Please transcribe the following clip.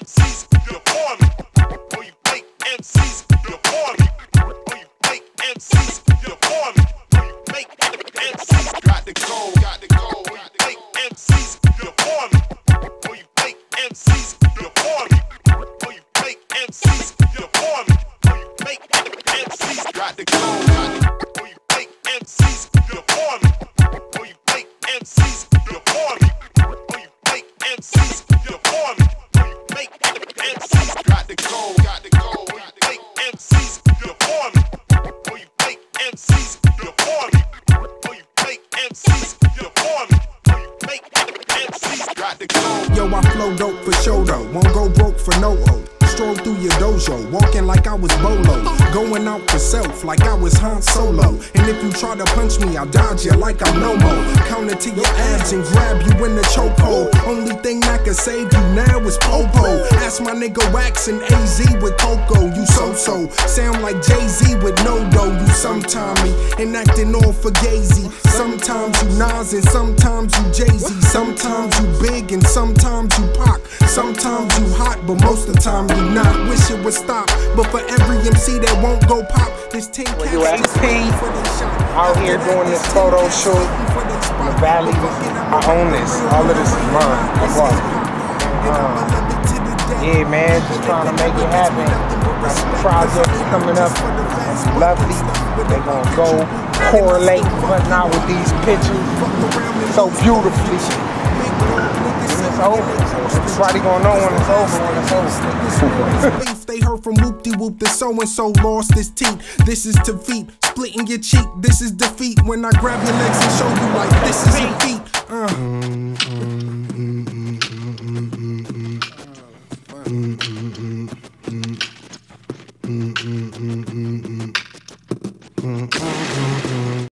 MCs, you're me. Or you MCs, you're for me. Or you MCs, you're for me. Or you MCs, got the gold, got the gold. Or you MCs, you're for me. Or you MCs, you're for me. Or you MCs, you're for me. Or you MCs, got the gold, I flow dope for show though. Won't go broke for no O. Stroll through your dojo, walking like I was Bolo. Going out for self like I was Han Solo. And if you try to punch me, I'll dodge you like I'm Nomo. Counter to your abs and grab you in the chokehold. Only thing that can save you now is Popo. Ask my nigga Wax and AZ with Coco. You so so. Sound like Jay Z with no dough. You sometime me and acting all for Gazy. Sometimes you Nas and sometimes you Jay Z. Sometimes you big and sometimes you Pac. Sometimes you hot, but most of the time you not. Wish it would stop, but for every MC that won't go pop, this 10 cats you at? for shot. Out here doing this photo shoot in the valley. I own this. All of this is mine. That's uh, why. Yeah, man, just trying to make it happen. Got some projects coming up. Lovely. They gonna go correlate putting out with these pictures so beautifully. When it's over, everybody gonna know when it's over. When it's over. They heard from whoop de whoop that so and so lost his teeth. This is defeat, splitting your cheek. This is defeat. When I grab your legs and show you like this is your feet. Uh mm, mm,